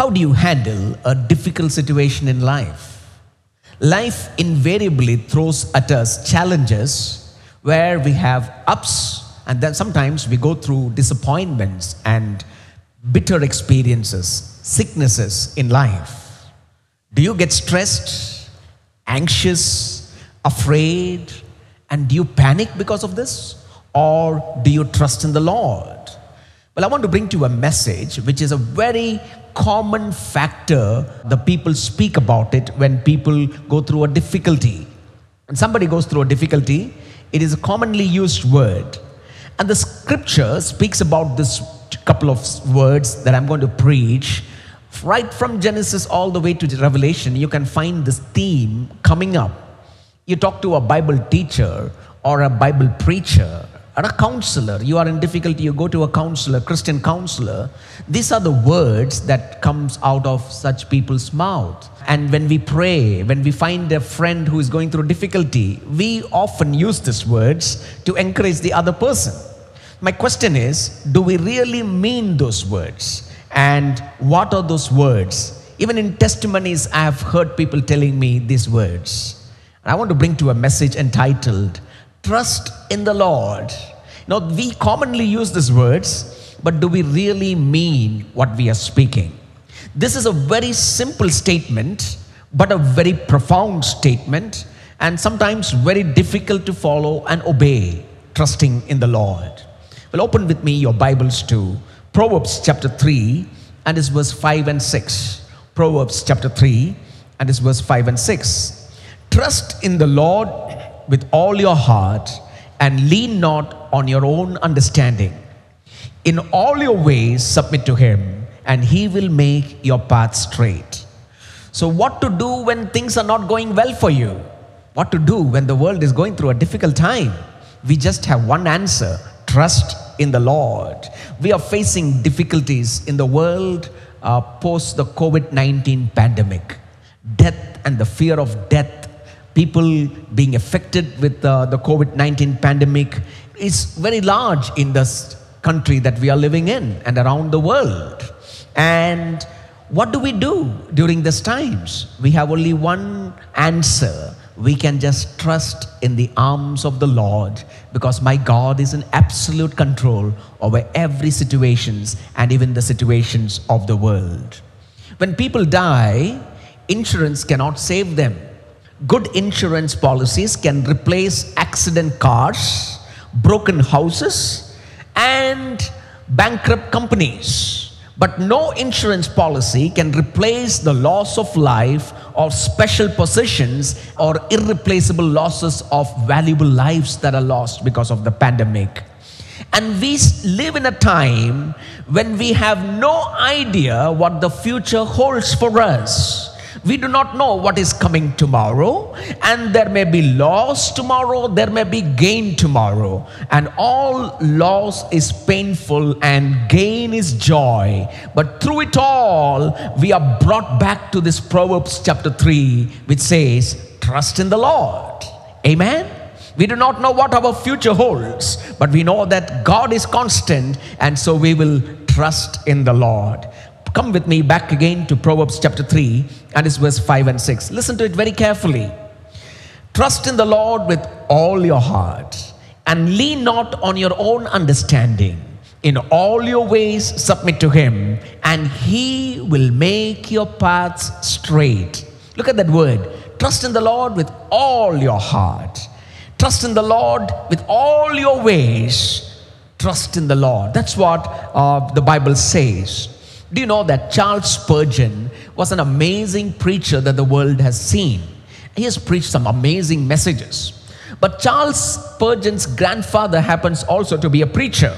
How do you handle a difficult situation in life? Life invariably throws at us challenges where we have ups and then sometimes we go through disappointments and bitter experiences, sicknesses in life. Do you get stressed, anxious, afraid, and do you panic because of this? Or do you trust in the Lord? Well, I want to bring to you a message which is a very common factor the people speak about it when people go through a difficulty. When somebody goes through a difficulty, it is a commonly used word. And the scripture speaks about this couple of words that I'm going to preach. Right from Genesis all the way to Revelation, you can find this theme coming up. You talk to a Bible teacher or a Bible preacher, a counselor you are in difficulty you go to a counselor christian counselor. These are the words that comes out of such people's mouth. And when we pray when we find a friend who is going through difficulty we often use these words to encourage the other person. My question is do we really mean those words? And what are those words? Even in testimonies i have heard people telling me these words. I want to bring to a message entitled trust in the Lord. Now, we commonly use these words, but do we really mean what we are speaking? This is a very simple statement, but a very profound statement, and sometimes very difficult to follow and obey, trusting in the Lord. Well, open with me your Bibles to Proverbs chapter 3 and it's verse 5 and 6. Proverbs chapter 3 and it's verse 5 and 6. Trust in the Lord with all your heart and lean not on your own understanding. In all your ways, submit to Him, and He will make your path straight. So, what to do when things are not going well for you? What to do when the world is going through a difficult time? We just have one answer trust in the Lord. We are facing difficulties in the world uh, post the COVID 19 pandemic. Death and the fear of death people being affected with uh, the COVID 19 pandemic is very large in this country that we are living in and around the world. And what do we do during these times? We have only one answer. We can just trust in the arms of the Lord because my God is in absolute control over every situations and even the situations of the world. When people die, insurance cannot save them Good insurance policies can replace accident cars, broken houses, and bankrupt companies. But no insurance policy can replace the loss of life or special possessions or irreplaceable losses of valuable lives that are lost because of the pandemic. And we live in a time when we have no idea what the future holds for us. We do not know what is coming tomorrow, and there may be loss tomorrow, there may be gain tomorrow, and all loss is painful and gain is joy. But through it all, we are brought back to this Proverbs chapter 3, which says, Trust in the Lord. Amen. We do not know what our future holds, but we know that God is constant, and so we will trust in the Lord. Come with me back again to Proverbs chapter 3 and it's verse 5 and 6. Listen to it very carefully. Trust in the Lord with all your heart and lean not on your own understanding. In all your ways, submit to Him, and He will make your paths straight. Look at that word. Trust in the Lord with all your heart. Trust in the Lord with all your ways. Trust in the Lord. That's what uh, the Bible says. Do you know that Charles Spurgeon was an amazing preacher that the world has seen? He has preached some amazing messages. But Charles Spurgeon's grandfather happens also to be a preacher.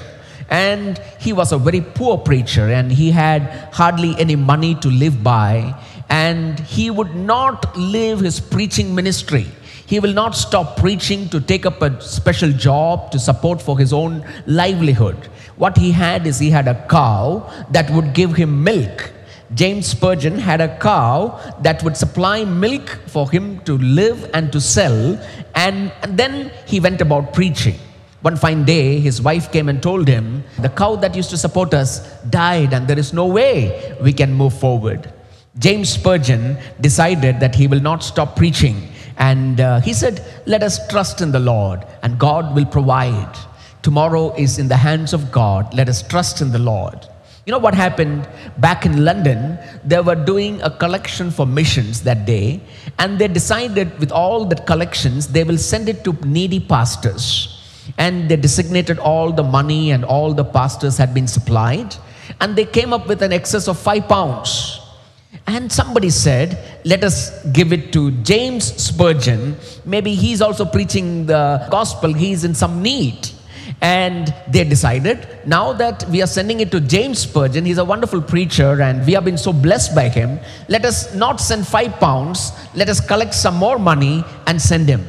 And he was a very poor preacher and he had hardly any money to live by. And he would not leave his preaching ministry. He will not stop preaching to take up a special job to support for his own livelihood. What he had is he had a cow that would give him milk. James Spurgeon had a cow that would supply milk for him to live and to sell, and, then he went about preaching. One fine day, his wife came and told him, The cow that used to support us died, and there is no way we can move forward. James Spurgeon decided that he will not stop preaching. And uh, he said, Let us trust in the Lord, and God will provide. Tomorrow is in the hands of God. Let us trust in the Lord. You know what happened back in London? They were doing a collection for missions that day, and they decided with all the collections, they will send it to needy pastors. And they designated all the money, and all the pastors had been supplied, and they came up with an excess of five pounds. And somebody said, Let us give it to James Spurgeon. Maybe he's also preaching the gospel, he's in some need. And they decided, now that we are sending it to James Spurgeon, he's a wonderful preacher and we have been so blessed by him, let us not send five pounds, let us collect some more money and send him.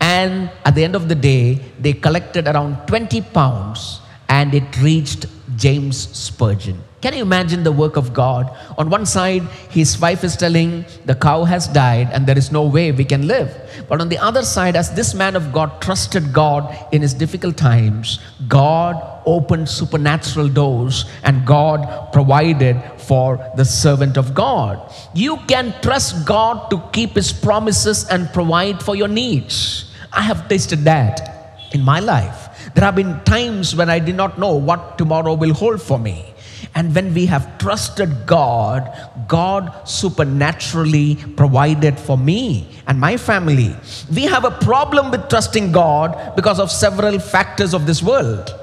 And at the end of the day, they collected around 20 pounds and it reached James Spurgeon. Can you imagine the work of God? On one side, his wife is telling, The cow has died and there is no way we can live. But on the other side, as this man of God trusted God in his difficult times, God opened supernatural doors and God provided for the servant of God. You can trust God to keep his promises and provide for your needs. I have tasted that in my life. There have been times when I did not know what tomorrow will hold for me. And when we have trusted God, God supernaturally provided for me and my family. We have a problem with trusting God because of several factors of this world.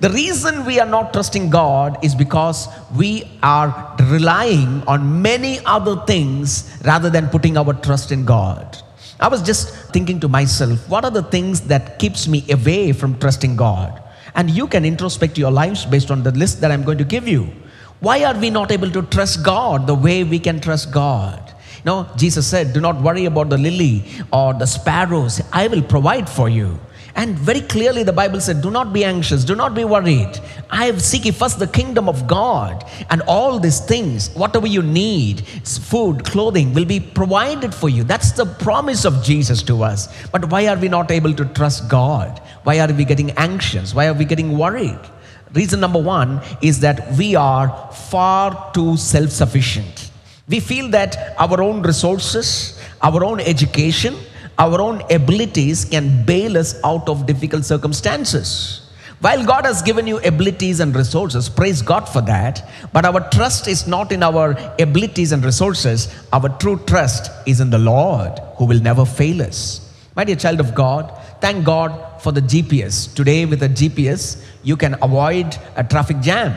The reason we are not trusting God is because we are relying on many other things rather than putting our trust in God. I was just thinking to myself, what are the things that keeps me away from trusting God? And you can introspect your lives based on the list that I'm going to give you. Why are we not able to trust God the way we can trust God? Know, Jesus said, Do not worry about the lily or the sparrows. I will provide for you. And very clearly, the Bible said, Do not be anxious, do not be worried. I seek first the kingdom of God, and all these things, whatever you need, food, clothing, will be provided for you. That's the promise of Jesus to us. But why are we not able to trust God? Why are we getting anxious? Why are we getting worried? Reason number one is that we are far too self sufficient. We feel that our own resources, our own education, our own abilities can bail us out of difficult circumstances. While God has given you abilities and resources, praise God for that, but our trust is not in our abilities and resources. Our true trust is in the Lord who will never fail us. My dear child of God, thank God for the GPS. Today, with the GPS, you can avoid a traffic jam.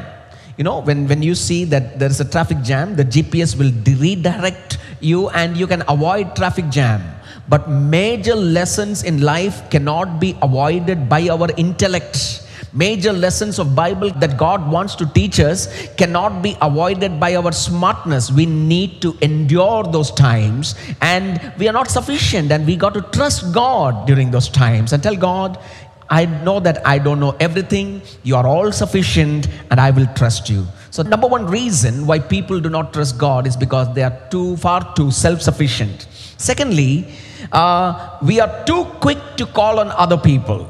You know, when, when you see that there is a traffic jam, the GPS will redirect you and you can avoid traffic jam. But major lessons in life cannot be avoided by our intellect. Major lessons of Bible that God wants to teach us cannot be avoided by our smartness. We need to endure those times and we are not sufficient and we got to trust God during those times and tell God, I know that I don't know everything. You are all sufficient and I will trust you. So, number one reason why people do not trust God is because they are too far too self sufficient. Secondly, uh, we are too quick to call on other people.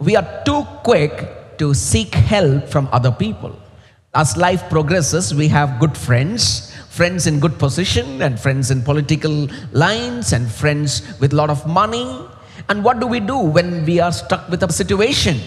We are too quick to seek help from other people. As life progresses, we have good friends, friends in good position, and friends in political lines, and friends with a lot of money. And what do we do when we are stuck with a situation?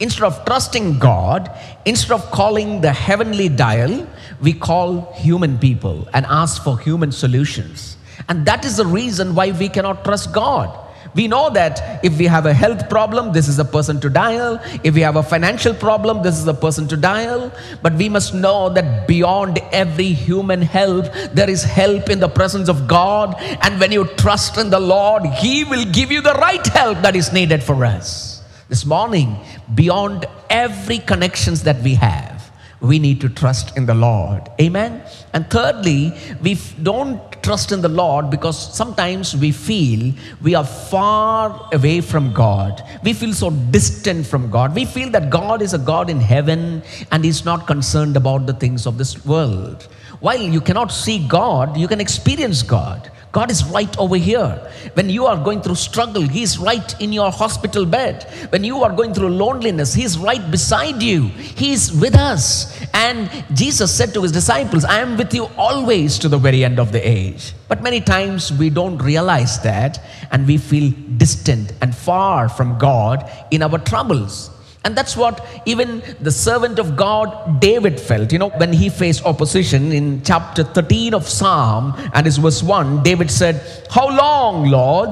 Instead of trusting God, instead of calling the heavenly dial, we call human people and ask for human solutions. And that is the reason why we cannot trust God. We know that if we have a health problem, this is a person to dial. If we have a financial problem, this is a person to dial. But we must know that beyond every human help, there is help in the presence of God. And when you trust in the Lord, He will give you the right help that is needed for us. This morning, beyond every connections that we have, we need to trust in the Lord. Amen. And thirdly, we don't trust in the Lord because sometimes we feel we are far away from God. We feel so distant from God. We feel that God is a God in heaven and He's not concerned about the things of this world. While you cannot see God, you can experience God. God is right over here. When you are going through struggle, He is right in your hospital bed. When you are going through loneliness, He is right beside you. He is with us. And Jesus said to His disciples, I am with you always to the very end of the age. But many times we don't realize that and we feel distant and far from God in our troubles. And that's what even the servant of God David felt. You know, when he faced opposition in chapter 13 of Psalm and his verse 1, David said, How long, Lord,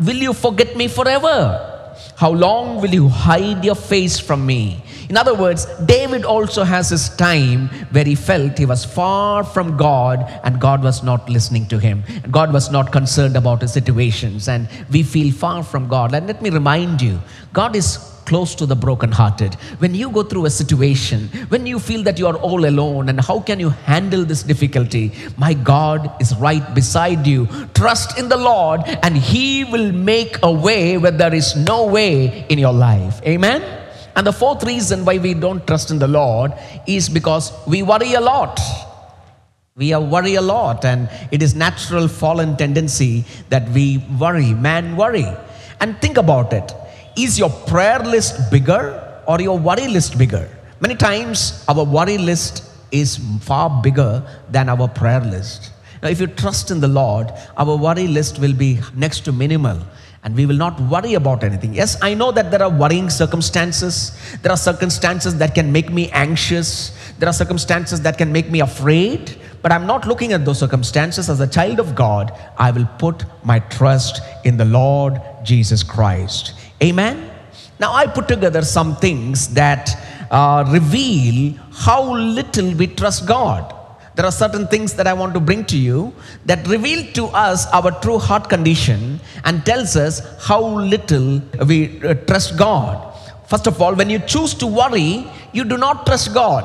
will you forget me forever? How long will you hide your face from me? In other words, David also has his time where he felt he was far from God and God was not listening to him. God was not concerned about his situations and we feel far from God. And let me remind you, God is close to the brokenhearted. When you go through a situation, when you feel that you are all alone and how can you handle this difficulty, my God is right beside you. Trust in the Lord and He will make a way where there is no way in your life. Amen. And the fourth reason why we don't trust in the Lord is because we worry a lot. We are worry a lot, and it is natural fallen tendency that we worry, man worry. And think about it is your prayer list bigger or your worry list bigger? Many times our worry list is far bigger than our prayer list. Now, if you trust in the Lord, our worry list will be next to minimal and we will not worry about anything. Yes, I know that there are worrying circumstances. There are circumstances that can make me anxious. There are circumstances that can make me afraid. But I'm not looking at those circumstances. As a child of God, I will put my trust in the Lord Jesus Christ. Amen. Now, I put together some things that uh, reveal how little we trust God. There are certain things that I want to bring to you that reveal to us our true heart condition and tells us how little we uh, trust God. First of all, when you choose to worry, you do not trust God.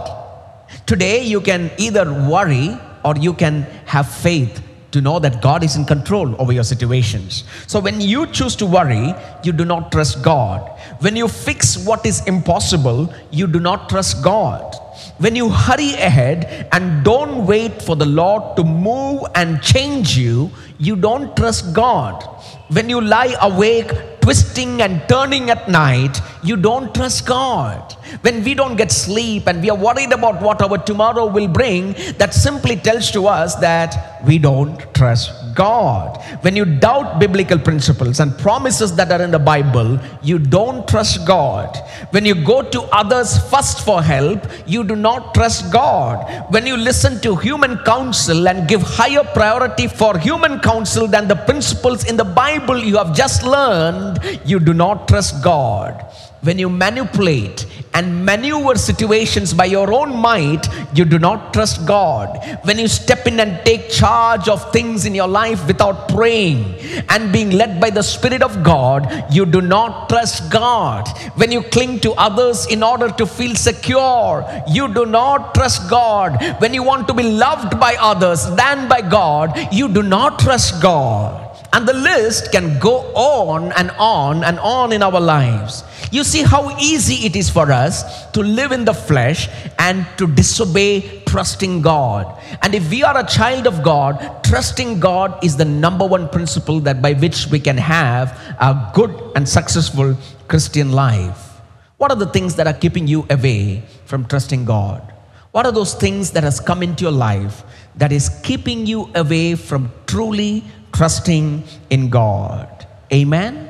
Today, you can either worry or you can have faith to know that God is in control over your situations. So when you choose to worry, you do not trust God. When you fix what is impossible, you do not trust God. When you hurry ahead and don't wait for the Lord to move and change you, you don't trust God. When you lie awake twisting and turning at night, you don't trust God. When we don't get sleep and we are worried about what our tomorrow will bring, that simply tells to us that we don't trust God. When you doubt biblical principles and promises that are in the Bible, you don't trust God. When you go to others first for help, you do not trust God. When you listen to human counsel and give higher priority for human counsel than the principles in the Bible you have just learned, you do not trust God. When you manipulate and maneuver situations by your own might, you do not trust God. When you step in and take charge of things in your life without praying and being led by the Spirit of God, you do not trust God. When you cling to others in order to feel secure, you do not trust God. When you want to be loved by others than by God, you do not trust God. And the list can go on and on and on in our lives. You see how easy it is for us to live in the flesh and to disobey trusting God. And if we are a child of God, trusting God is the number one principle that by which we can have a good and successful Christian life. What are the things that are keeping you away from trusting God? What are those things that has come into your life that is keeping you away from truly trusting in God. Amen.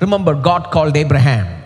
Remember, God called Abraham.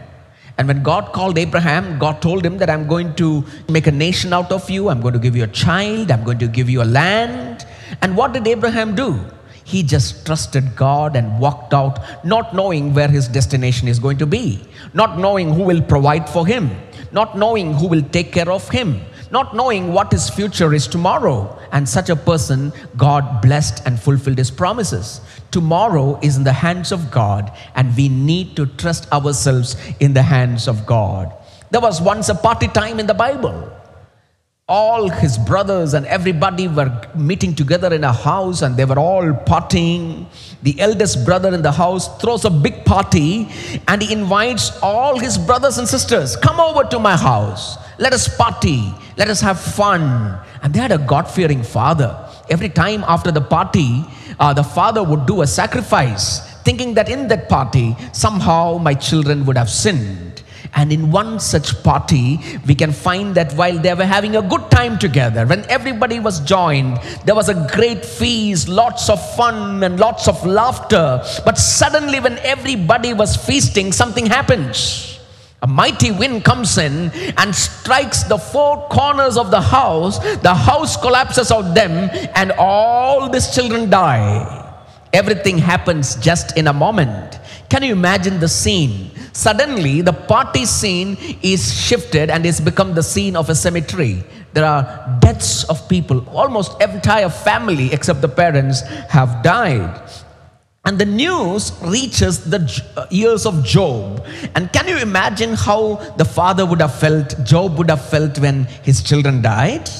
And when God called Abraham, God told him that I'm going to make a nation out of you. I'm going to give you a child. I'm going to give you a land. And what did Abraham do? He just trusted God and walked out, not knowing where his destination is going to be, not knowing who will provide for him, not knowing who will take care of him, not knowing what his future is tomorrow. And such a person, God blessed and fulfilled his promises. Tomorrow is in the hands of God, and we need to trust ourselves in the hands of God. There was once a party time in the Bible. All his brothers and everybody were meeting together in a house and they were all partying. The eldest brother in the house throws a big party and he invites all his brothers and sisters, Come over to my house. Let us party. Let us have fun. And they had a God fearing father. Every time after the party, uh, the father would do a sacrifice, thinking that in that party, somehow my children would have sinned. And in one such party, we can find that while they were having a good time together, when everybody was joined, there was a great feast, lots of fun, and lots of laughter. But suddenly, when everybody was feasting, something happens. A mighty wind comes in and strikes the four corners of the house. The house collapses on them, and all these children die. Everything happens just in a moment. Can you imagine the scene? Suddenly, the party scene is shifted and it's become the scene of a cemetery. There are deaths of people. Almost entire family, except the parents, have died. And the news reaches the uh, ears of Job. And can you imagine how the father would have felt, Job would have felt when his children died?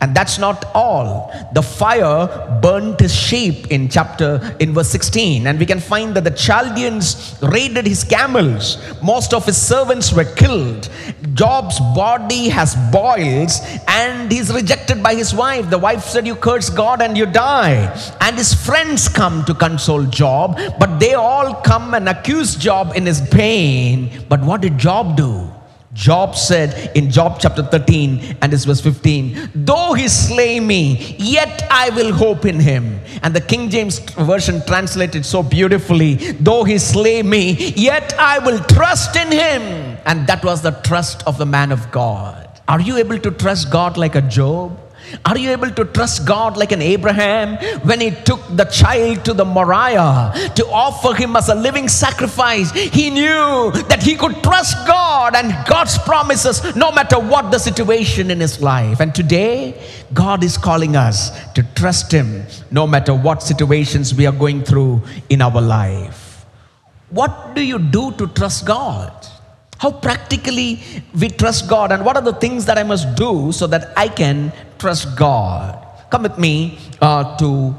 And that's not all. The fire burnt his sheep in chapter, in verse 16. And we can find that the Chaldeans raided his camels. Most of his servants were killed. Job's body has boils and he's rejected by his wife. The wife said, You curse God and you die. And his friends come to console Job, but they all come and accuse Job in his pain. But what did Job do? Job said in Job chapter 13 and this verse 15, though he slay me, yet I will hope in him. And the King James Version translated so beautifully, though he slay me, yet I will trust in him. And that was the trust of the man of God. Are you able to trust God like a Job? Are you able to trust God like an Abraham when he took the child to the Moriah to offer him as a living sacrifice? He knew that he could trust God and God's promises no matter what the situation in his life. And today, God is calling us to trust him no matter what situations we are going through in our life. What do you do to trust God? How practically we trust God, and what are the things that I must do so that I can trust God? Come with me uh, to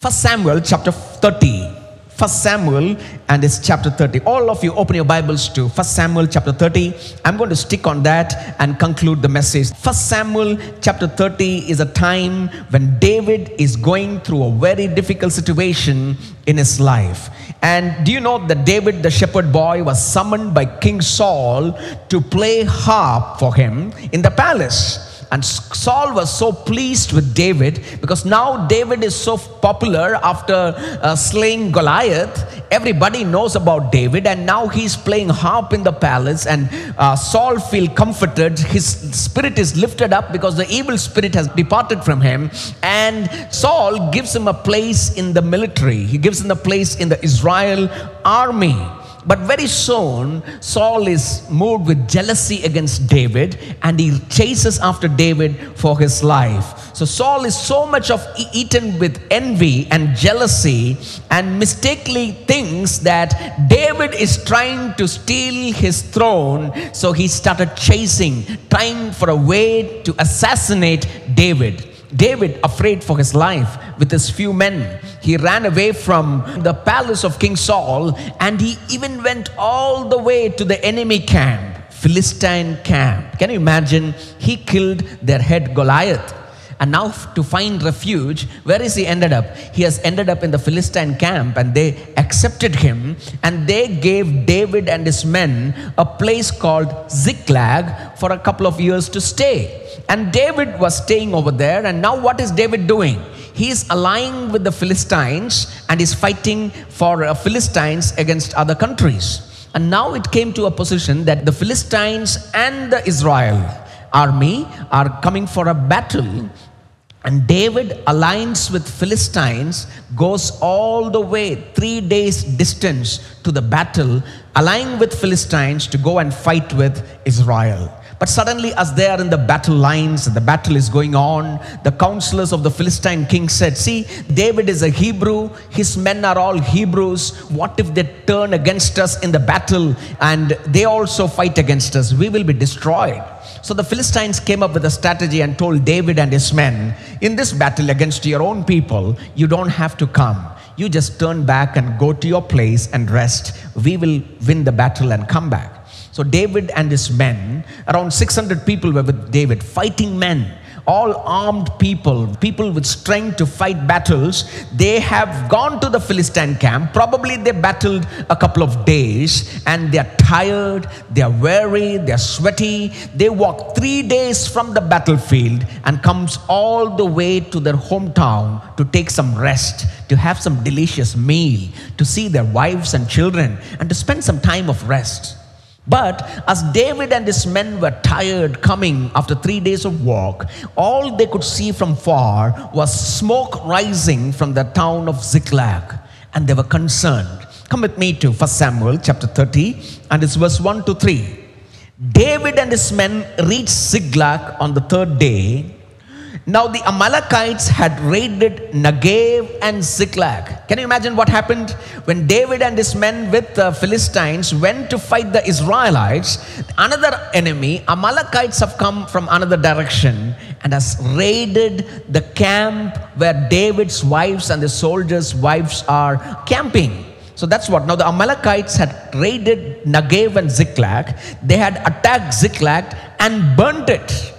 1 Samuel chapter 30. 1 Samuel and it's chapter 30. All of you open your Bibles to 1 Samuel chapter 30. I'm going to stick on that and conclude the message. 1 Samuel chapter 30 is a time when David is going through a very difficult situation in his life. And do you know that David, the shepherd boy, was summoned by King Saul to play harp for him in the palace? And Saul was so pleased with David because now David is so popular after uh, slaying Goliath. Everybody knows about David, and now he's playing harp in the palace. And uh, Saul feels comforted. His spirit is lifted up because the evil spirit has departed from him. And Saul gives him a place in the military. He gives him a place in the Israel army. But very soon, Saul is moved with jealousy against David and he chases after David for his life. So, Saul is so much of eaten with envy and jealousy and mistakenly thinks that David is trying to steal his throne. So, he started chasing, trying for a way to assassinate David. David, afraid for his life with his few men, he ran away from the palace of King Saul and he even went all the way to the enemy camp, Philistine camp. Can you imagine? He killed their head Goliath. And now to find refuge, where is he ended up? He has ended up in the Philistine camp and they accepted him and they gave David and his men a place called Ziklag for a couple of years to stay. And David was staying over there. And now, what is David doing? He is allying with the Philistines and is fighting for uh, Philistines against other countries. And now it came to a position that the Philistines and the Israel army are coming for a battle. And David aligns with Philistines, goes all the way three days distance to the battle, aligning with Philistines to go and fight with Israel. But suddenly, as they are in the battle lines, the battle is going on, the counselors of the Philistine king said, See, David is a Hebrew, his men are all Hebrews. What if they turn against us in the battle and they also fight against us? We will be destroyed. So the Philistines came up with a strategy and told David and his men, In this battle against your own people, you don't have to come. You just turn back and go to your place and rest. We will win the battle and come back. So David and his men, around 600 people were with David, fighting men, all armed people, people with strength to fight battles, they have gone to the Philistine camp. Probably they battled a couple of days and they are tired, they are weary, they are sweaty. They walk three days from the battlefield and comes all the way to their hometown to take some rest, to have some delicious meal, to see their wives and children, and to spend some time of rest. But as David and his men were tired coming after three days of walk, all they could see from far was smoke rising from the town of Ziklag, and they were concerned. Come with me to 1 Samuel chapter 30, and it's verse 1 to 3. David and his men reached Ziklag on the third day, now the Amalekites had raided Negev and Ziklag. Can you imagine what happened when David and his men with the Philistines went to fight the Israelites? Another enemy, Amalekites, have come from another direction and has raided the camp where David's wives and the soldiers' wives are camping. So that's what. Now the Amalekites had raided Negev and Ziklag. They had attacked Ziklag and burnt it.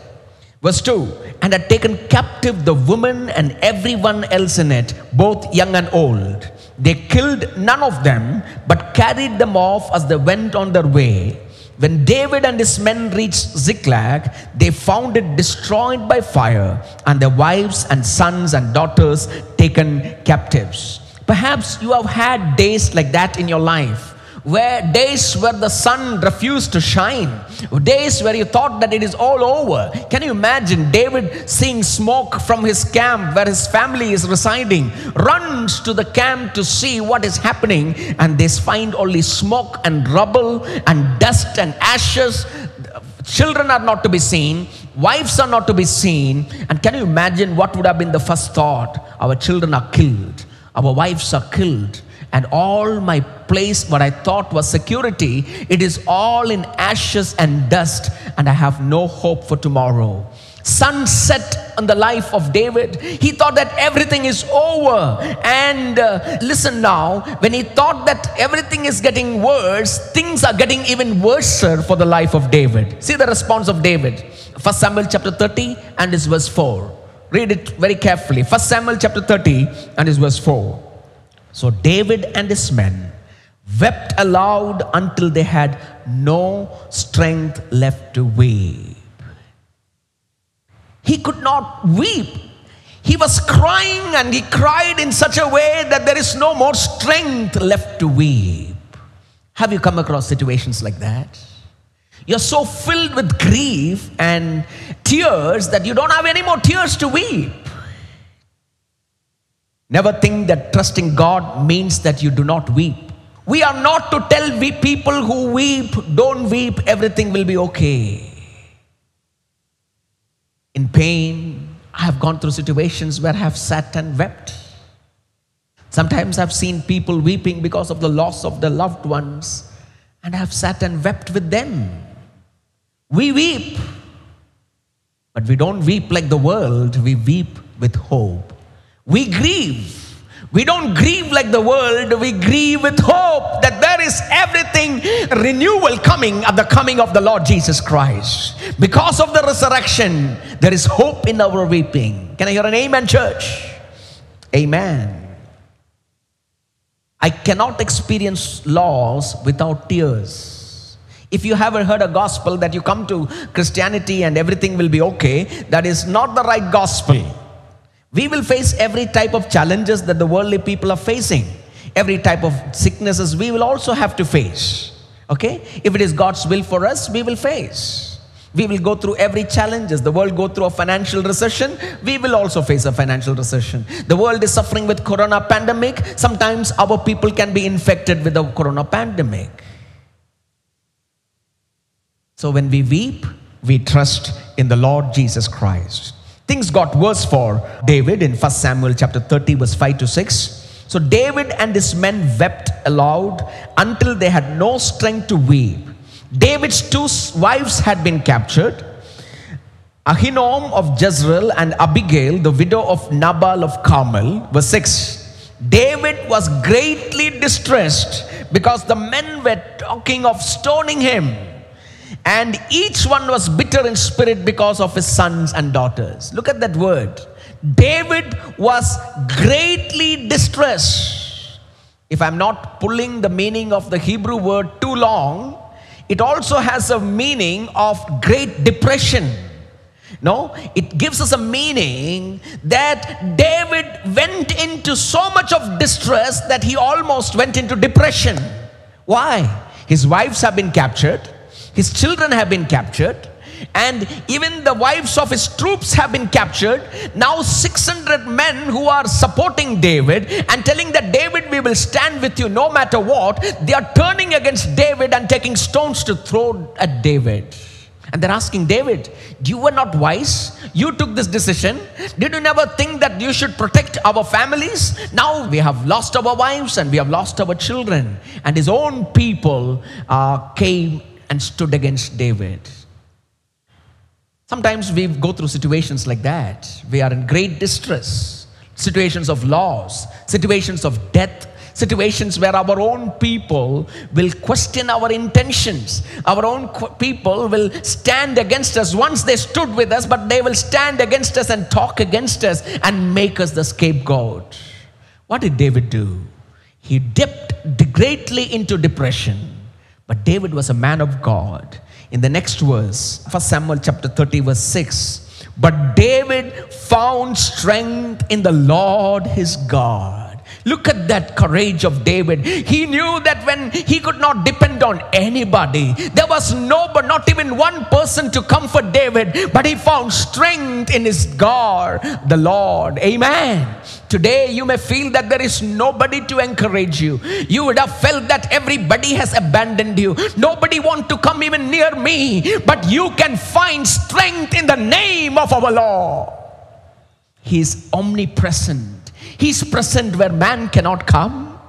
Verse 2 and had taken captive the woman and everyone else in it, both young and old. They killed none of them, but carried them off as they went on their way. When David and his men reached Ziklag, they found it destroyed by fire, and their wives and sons and daughters taken captives. Perhaps you have had days like that in your life where days where the sun refused to shine, days where you thought that it is all over. Can you imagine David seeing smoke from his camp where his family is residing, runs to the camp to see what is happening, and they find only smoke and rubble and dust and ashes. Children are not to be seen, wives are not to be seen. And can you imagine what would have been the first thought? Our children are killed, our wives are killed and all my place, what I thought was security, it is all in ashes and dust, and I have no hope for tomorrow. Sunset on the life of David. He thought that everything is over. And uh, listen now, when he thought that everything is getting worse, things are getting even worse for the life of David. See the response of David. First Samuel chapter 30 and his verse 4. Read it very carefully. First Samuel chapter 30 and his verse 4. So David and his men wept aloud until they had no strength left to weep. He could not weep. He was crying and he cried in such a way that there is no more strength left to weep. Have you come across situations like that? You're so filled with grief and tears that you don't have any more tears to weep. Never think that trusting God means that you do not weep. We are not to tell we people who weep, don't weep, everything will be okay. In pain, I have gone through situations where I have sat and wept. Sometimes I've seen people weeping because of the loss of their loved ones, and I have sat and wept with them. We weep, but we don't weep like the world, we weep with hope. We grieve. We don't grieve like the world, we grieve with hope that there is everything renewal coming at the coming of the Lord Jesus Christ. Because of the resurrection, there is hope in our weeping. Can I hear an amen, church? Amen. I cannot experience loss without tears. If you haven't heard a gospel that you come to Christianity and everything will be okay, that is not the right gospel. We will face every type of challenges that the worldly people are facing. Every type of sicknesses we will also have to face. Okay? If it is God's will for us, we will face. We will go through every challenges. The world go through a financial recession. We will also face a financial recession. The world is suffering with corona pandemic. Sometimes our people can be infected with the corona pandemic. So when we weep, we trust in the Lord Jesus Christ. Things got worse for David in 1 Samuel chapter 30, verse 5 to 6. So David and his men wept aloud until they had no strength to weep. David's two wives had been captured. Ahinoam of Jezreel and Abigail, the widow of Nabal of Carmel. Verse 6. David was greatly distressed because the men were talking of stoning him. And each one was bitter in spirit because of his sons and daughters. Look at that word. David was greatly distressed. If I'm not pulling the meaning of the Hebrew word too long, it also has a meaning of great depression. No, it gives us a meaning that David went into so much of distress that he almost went into depression. Why? His wives have been captured, his children have been captured, and even the wives of his troops have been captured. Now, 600 men who are supporting David and telling that David, we will stand with you no matter what, they are turning against David and taking stones to throw at David. And they're asking David, You were not wise. You took this decision. Did you never think that you should protect our families? Now we have lost our wives and we have lost our children. And his own people uh, came and stood against David. Sometimes we go through situations like that. We are in great distress, situations of loss, situations of death, situations where our own people will question our intentions. Our own people will stand against us. Once they stood with us, but they will stand against us and talk against us and make us the scapegoat. What did David do? He dipped greatly into depression. But David was a man of God. In the next verse, 1 Samuel chapter 30, verse 6. But David found strength in the Lord his God. Look at that courage of David. He knew that when he could not depend on anybody, there was no, but not even one person to comfort David, but he found strength in his God, the Lord. Amen. Today, you may feel that there is nobody to encourage you. You would have felt that everybody has abandoned you. Nobody want to come even near me, but you can find strength in the name of our Lord. He is omnipresent He's present where man cannot come.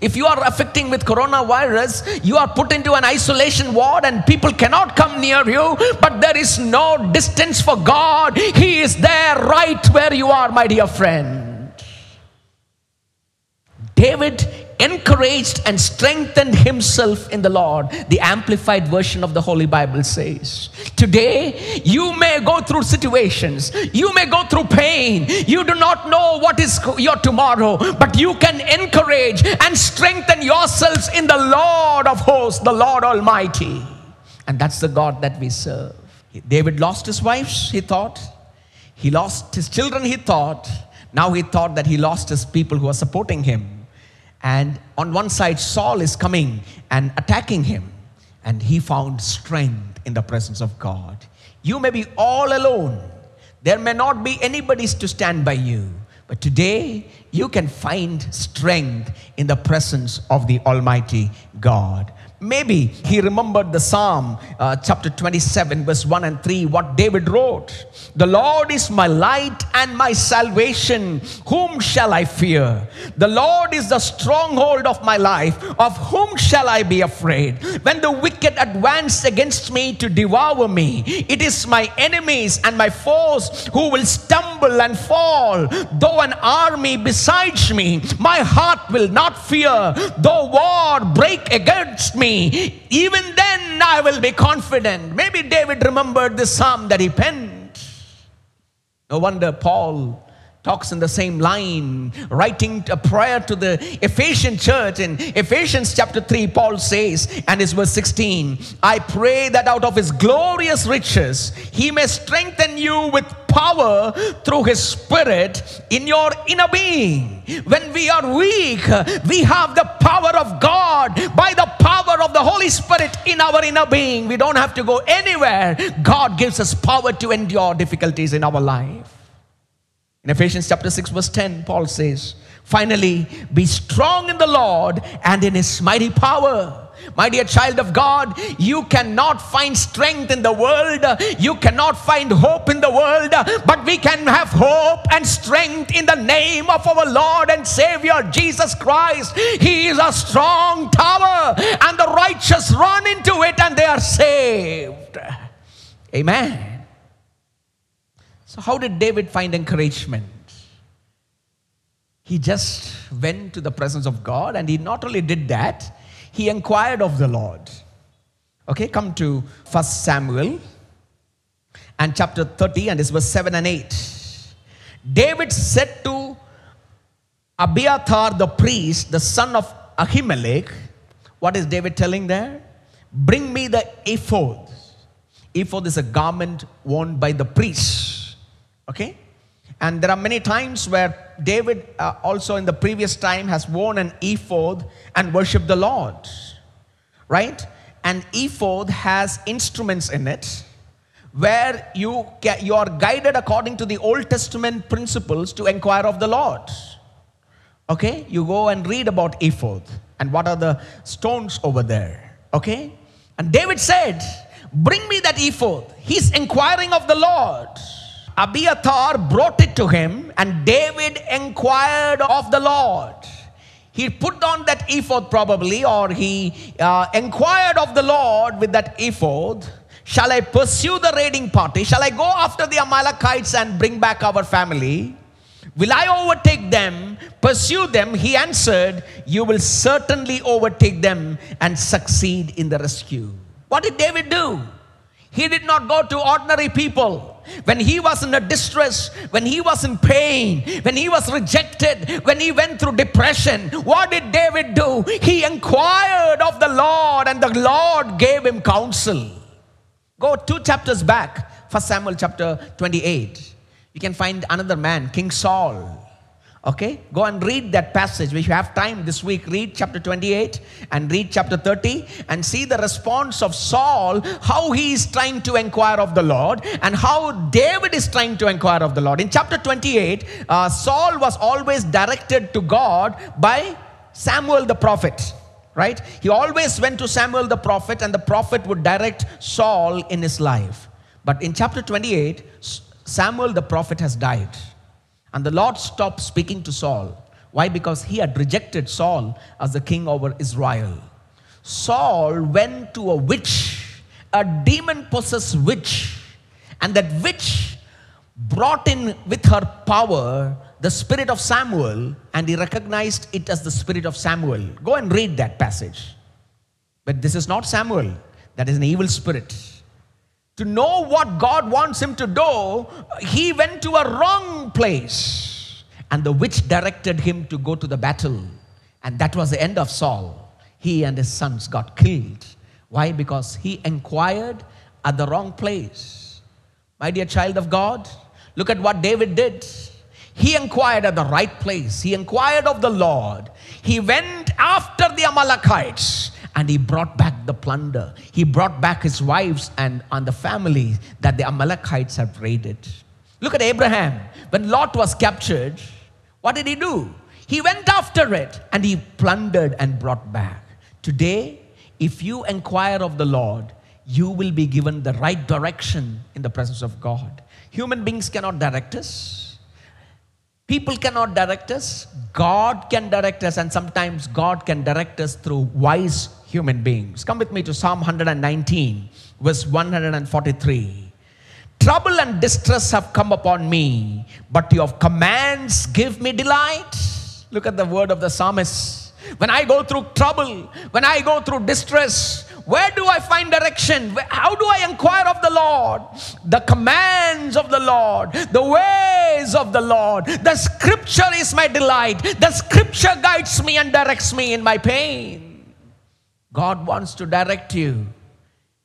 If you are affecting with coronavirus, you are put into an isolation ward and people cannot come near you, but there is no distance for God. He is there right where you are, my dear friend. David encouraged and strengthened himself in the Lord. The amplified version of the Holy Bible says, Today you may go through situations, you may go through pain, you do not know what is your tomorrow, but you can encourage and strengthen yourselves in the Lord of hosts, the Lord Almighty. And that's the God that we serve. David lost his wives, he thought. He lost his children, he thought. Now he thought that he lost his people who are supporting him. And on one side, Saul is coming and attacking him. And he found strength in the presence of God. You may be all alone. There may not be anybody to stand by you. But today, you can find strength in the presence of the Almighty God. Maybe he remembered the Psalm, uh, chapter 27, verse 1 and 3, what David wrote. The Lord is my light and my salvation. Whom shall I fear? The Lord is the stronghold of my life. Of whom shall I be afraid? When the wicked advance against me to devour me, it is my enemies and my foes who will stumble and fall. Though an army besides me, my heart will not fear. Though war break against me, even then I will be confident. Maybe David remembered the psalm that he penned. No wonder Paul talks in the same line, writing a prayer to the Ephesian church. In Ephesians chapter 3, Paul says, and it's verse 16, I pray that out of his glorious riches he may strengthen you with power through his spirit in your inner being. When we are weak, we have the power of God by the power of the Holy Spirit in our inner being. We don't have to go anywhere. God gives us power to endure difficulties in our life. In Ephesians chapter 6, verse 10, Paul says, Finally, be strong in the Lord and in his mighty power. My dear child of God, you cannot find strength in the world. You cannot find hope in the world. But we can have hope and strength in the name of our Lord and Savior Jesus Christ. He is a strong tower, and the righteous run into it and they are saved. Amen. So, how did David find encouragement? He just went to the presence of God, and he not only did that, he inquired of the Lord. Okay, come to First Samuel and chapter 30, and this verse 7 and 8. David said to Abiathar the priest, the son of Ahimelech, what is David telling there? Bring me the ephod. Ephod is a garment worn by the priest. Okay? And there are many times where David, uh, also in the previous time, has worn an ephod and worshiped the Lord. Right? An ephod has instruments in it where you, you are guided according to the Old Testament principles to inquire of the Lord. Okay, you go and read about ephod and what are the stones over there. Okay, and David said, Bring me that ephod. He's inquiring of the Lord. Abiathar brought it to him, and David inquired of the Lord. He put on that ephod probably, or he uh, inquired of the Lord with that ephod. Shall I pursue the raiding party? Shall I go after the Amalekites and bring back our family? Will I overtake them, pursue them? He answered, You will certainly overtake them and succeed in the rescue. What did David do? He did not go to ordinary people. When he was in a distress, when he was in pain, when he was rejected, when he went through depression, what did David do? He inquired of the Lord, and the Lord gave him counsel. Go two chapters back, First Samuel chapter 28. You can find another man, King Saul. Okay, go and read that passage. If you have time this week, read chapter 28 and read chapter 30 and see the response of Saul, how he is trying to inquire of the Lord and how David is trying to inquire of the Lord. In chapter 28, uh, Saul was always directed to God by Samuel the prophet, right? He always went to Samuel the prophet, and the prophet would direct Saul in his life. But in chapter 28, Samuel the prophet has died. And the Lord stopped speaking to Saul. Why? Because he had rejected Saul as the king over Israel. Saul went to a witch, a demon possessed witch, and that witch brought in with her power the spirit of Samuel, and he recognized it as the spirit of Samuel. Go and read that passage. But this is not Samuel, that is an evil spirit to know what God wants him to do, he went to a wrong place. And the witch directed him to go to the battle. And that was the end of Saul. He and his sons got killed. Why? Because he inquired at the wrong place. My dear child of God, look at what David did. He inquired at the right place. He inquired of the Lord. He went after the Amalekites and he brought back the plunder. He brought back his wives and, and the family that the Amalekites have raided. Look at Abraham. When Lot was captured, what did he do? He went after it and he plundered and brought back. Today, if you inquire of the Lord, you will be given the right direction in the presence of God. Human beings cannot direct us. People cannot direct us. God can direct us, and sometimes God can direct us through wise human beings. Come with me to Psalm 119, verse 143. Trouble and distress have come upon me, but your commands give me delight. Look at the word of the psalmist. When I go through trouble, when I go through distress, where do I find direction? How do I inquire of the Lord? The commands of the Lord, the ways of the Lord. The scripture is my delight. The scripture guides me and directs me in my pain. God wants to direct you,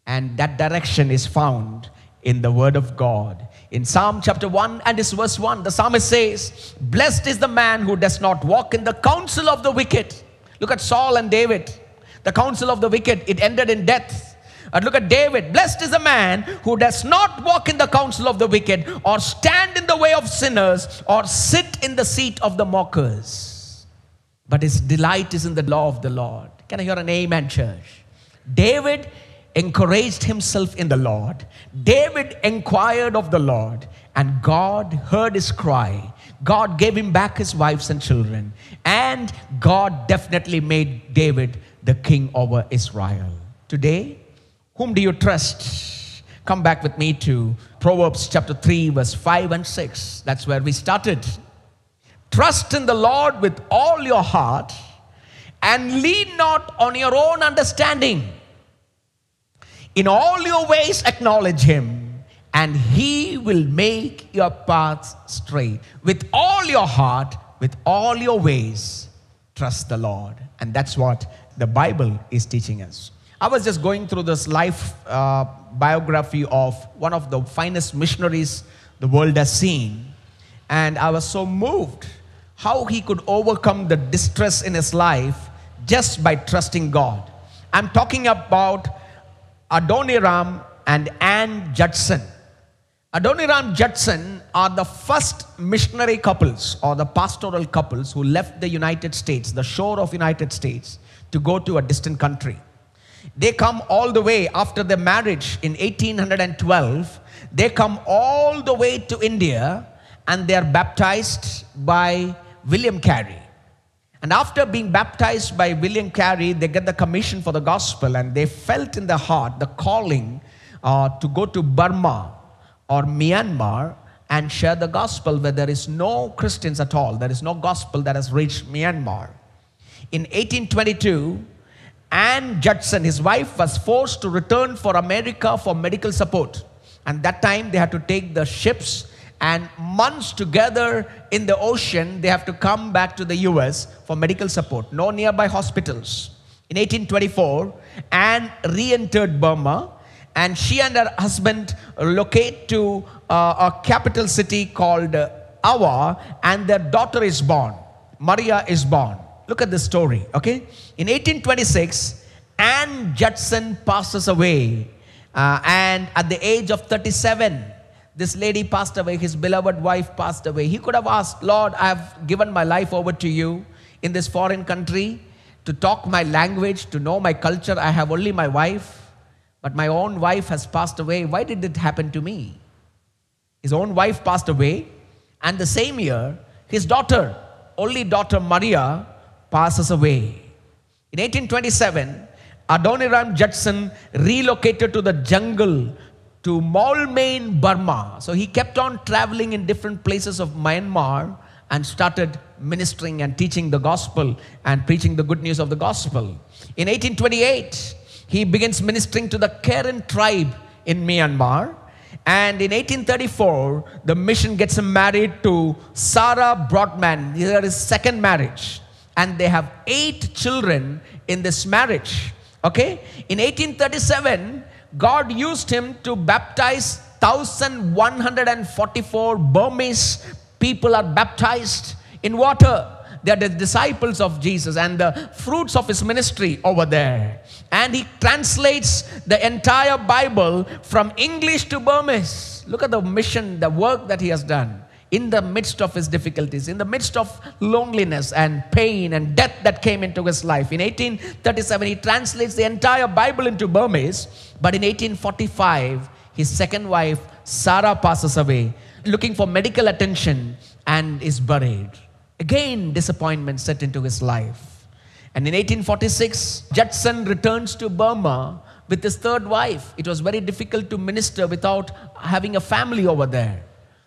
and that direction is found in the Word of God. In Psalm chapter 1 and this verse 1, the psalmist says, Blessed is the man who does not walk in the counsel of the wicked. Look at Saul and David. The counsel of the wicked, it ended in death. And look at David. Blessed is the man who does not walk in the counsel of the wicked, or stand in the way of sinners, or sit in the seat of the mockers. But his delight is in the law of the Lord. Can I hear an amen, church? David encouraged himself in the Lord. David inquired of the Lord, and God heard his cry. God gave him back his wives and children, and God definitely made David the king over Israel. Today, whom do you trust? Come back with me to Proverbs chapter 3, verse 5 and 6. That's where we started. Trust in the Lord with all your heart and lean not on your own understanding. In all your ways, acknowledge him, and he will make your paths straight. With all your heart, with all your ways, trust the Lord. And that's what the Bible is teaching us. I was just going through this life uh, biography of one of the finest missionaries the world has seen, and I was so moved how he could overcome the distress in his life just by trusting God. I'm talking about Adoniram and Ann Judson. Adoniram Judson are the first missionary couples or the pastoral couples who left the United States, the shore of United States, to go to a distant country. They come all the way after their marriage in 1812. They come all the way to India and they are baptized by William Carey. And after being baptized by William Carey, they get the commission for the gospel and they felt in their heart the calling uh, to go to Burma or Myanmar and share the gospel where there is no Christians at all. There is no gospel that has reached Myanmar. In 1822, Ann Judson, his wife, was forced to return for America for medical support. And that time they had to take the ships and months together in the ocean, they have to come back to the US for medical support. No nearby hospitals. In 1824, Ann re entered Burma and she and her husband locate to uh, a capital city called uh, Ava, and their daughter is born. Maria is born. Look at this story, okay? In 1826, Ann Judson passes away, uh, and at the age of 37, this lady passed away, his beloved wife passed away. He could have asked, Lord, I have given my life over to you in this foreign country to talk my language, to know my culture. I have only my wife, but my own wife has passed away. Why did it happen to me? His own wife passed away, and the same year, his daughter, only daughter Maria, passes away. In 1827, Adoniram Judson relocated to the jungle to Moulmein, Burma. So he kept on traveling in different places of Myanmar and started ministering and teaching the gospel and preaching the good news of the gospel. In 1828, he begins ministering to the Karen tribe in Myanmar. And in 1834, the mission gets married to Sarah Boardman. This is his second marriage. And they have eight children in this marriage. Okay? In 1837, God used him to baptize 1,144 Burmese people are baptized in water. They are the disciples of Jesus and the fruits of his ministry over there. And he translates the entire Bible from English to Burmese. Look at the mission, the work that he has done in the midst of his difficulties, in the midst of loneliness and pain and death that came into his life. In 1837, he translates the entire Bible into Burmese, but in 1845, his second wife, Sarah, passes away, looking for medical attention and is buried. Again, disappointment set into his life. And in 1846, Judson returns to Burma with his third wife. It was very difficult to minister without having a family over there.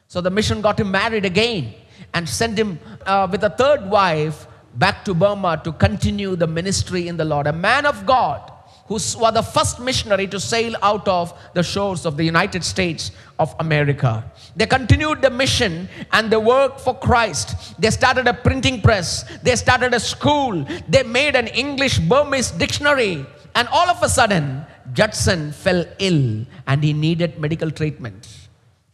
So the mission got him married again and sent him uh, with a third wife back to Burma to continue the ministry in the Lord. A man of God who was the first missionary to sail out of the shores of the United States of America. They continued the mission and the work for Christ. They started a printing press, they started a school, they made an English Burmese dictionary, and all of a sudden, Judson fell ill and he needed medical treatment.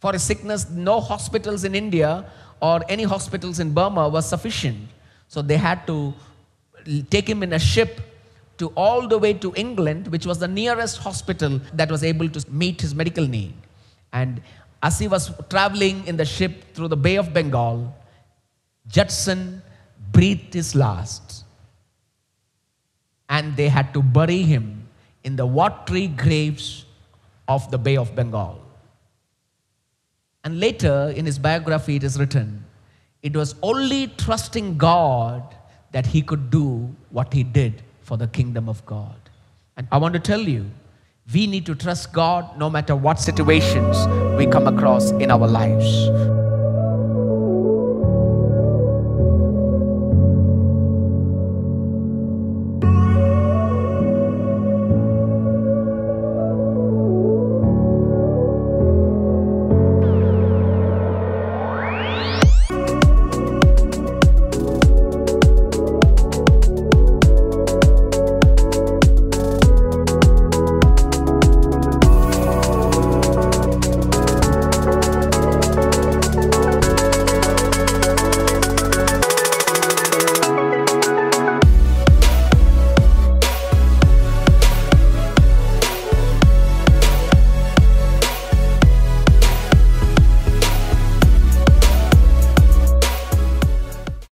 For his sickness, no hospitals in India or any hospitals in Burma was sufficient. So they had to take him in a ship to all the way to England, which was the nearest hospital that was able to meet his medical need. And as he was traveling in the ship through the Bay of Bengal, Judson breathed his last. And they had to bury him in the watery graves of the Bay of Bengal. And later in his biography, it is written, it was only trusting God that he could do what he did for the kingdom of God. And I want to tell you, we need to trust God no matter what situations we come across in our lives.